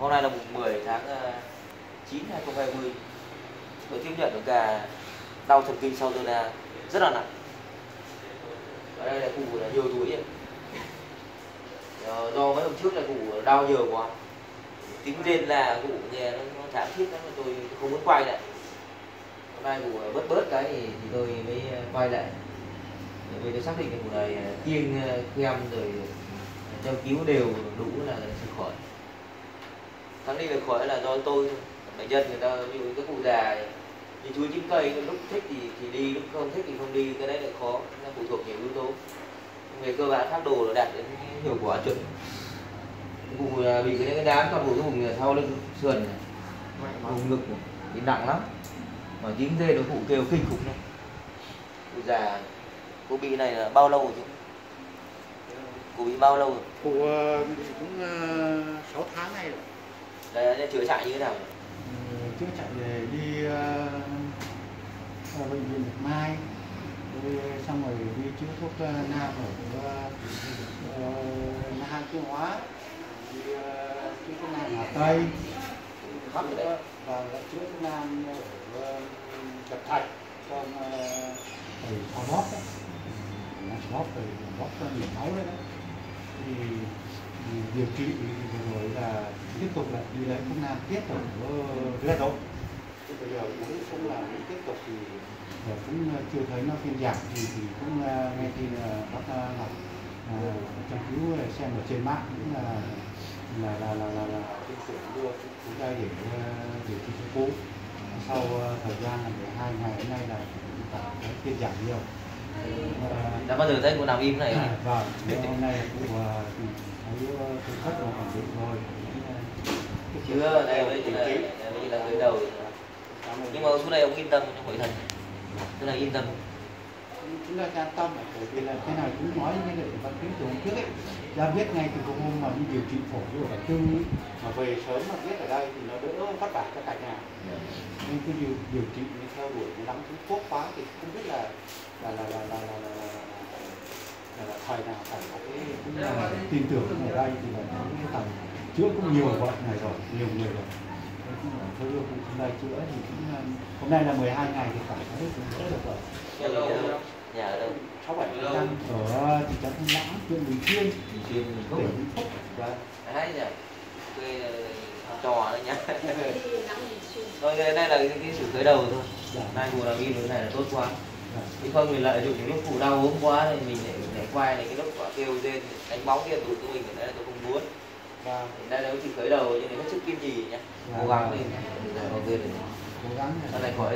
hôm nay là mùng 10 tháng ờ, 9 2020 tôi tiếp nhận được gà đau thần kinh sau zona rất là nặng. Ở đây là cụ là nhiều túi ấy. Ờ, do mấy hôm trước là cụ đau nhiều quá. Tính lên là cụ nghe nó, nó thảm thiết lắm tôi không muốn quay lại. Hôm nay cụ ờ, bớt bớt cái thì, thì tôi mới ờ, quay lại. Vì tôi xác định là cụ này kiêng kem rồi châm cứu đều đủ là sẽ khỏi khẳng đi được khỏi là do tôi thôi. Bệnh nhân người ta ví dụ cái cụ già thì chuối chín cây lúc thích thì thì đi lúc không thích thì không đi cái đấy là khó nó phụ thuộc nhiều yếu tố. Về cơ bản phác đồ là đạt đến hiệu quả chuẩn. Cụ à, bị cái cái đám toàn bộ cái vùng sau lưng sườn này vùng ngực này, thì nặng lắm. Mà dính dê nó cụ kêu kinh khủng này cụ già cụ bị này là bao lâu rồi chứ? Cụ bị bao lâu rồi? Cụ à, bị cũng à, uh, 6 tháng nay rồi đây nó chữa chạy như thế nào? Ừ, chữa chạy về đi ờ, ở bệnh viện Bạch Mai. Rồi xong rồi đi chữa thuốc ờ, nam ở uh, Na Tiêu Hóa. Đi ờ, chữa thuốc nam Hà Tây Bắc ở đây. và lại chữa thuốc nam ở uh, Trật Thạch trong uh, ở Thò Bóp đấy. Thò Bóp rồi Bóp cho nhiều máu đấy đấy điều trị vừa rồi là tiếp tục lại đi lấy thuốc nam tiếp ở Red Dot thì bây giờ uống cũng là tiếp tục thì ờ, cũng chưa thấy nó phiên giảm thì thì cũng ờ, nghe tin là bác ờ, Ngọc ờ, chăm cứu xem ở trên mạng cũng là là là là là, là tin tưởng đưa chúng ta để ờ, điều trị cho cũ sau ờ, thời gian là 12 ngày hôm nay là cũng cảm thấy phiên giảm nhiều. Ờ, đã bao giờ thấy cụ nằm im này không? vâng hôm nay cũng ờ, thấy ờ, tôi là ổn định rồi đây mới là đây mới là người đầu. Nhưng mà xuống này ông yên tâm không hội thần thế là yên tâm. Chúng ta an tâm bởi vì là thế nào cũng nói như người bác sĩ từ hôm trước ấy. Ra biết ngay từ hôm mà đi điều trị phổi rồi cả tư mà về sớm mà biết ở đây thì nó đỡ vất vả cho cả nhà. Nên cứ điều, điều trị như theo đuổi lắm thứ thuốc quá thì không biết là là là là là là, là, là, là, là thời nào phải có cái cũng là tin tưởng ở đây thì là cái thằng chữa cũng nhiều bệnh này rồi nhiều người rồi. Thế cũng là thôi cũng không đây chữa thì cũng là- hôm nay là 12 ngày thì cảm thấy cũng rất được rồi nhà ở đâu? Sáu bảy năm. Ở thị trấn Thanh Lãng huyện Bình Xuyên. Bình Xuyên có tỉnh Vĩnh Phúc. Và đấy nhỉ quê ờ, trò đấy nhá. Thôi đây đây là cái, cái sự khởi đầu thôi. Dạ, nay cụ làm im cái này là tốt quá. Dạ. chứ không thì lợi dụng những lúc cụ đau ốm quá thì mình lại quay lại cái lúc quả kêu lên đánh bóng kia tụi của mình cái đấy là tôi không muốn. Thì đây là sự khởi đầu cho nên hết sức kiên trì nhá Dạ. cố gắng lên rồi cố gắng sau này khỏi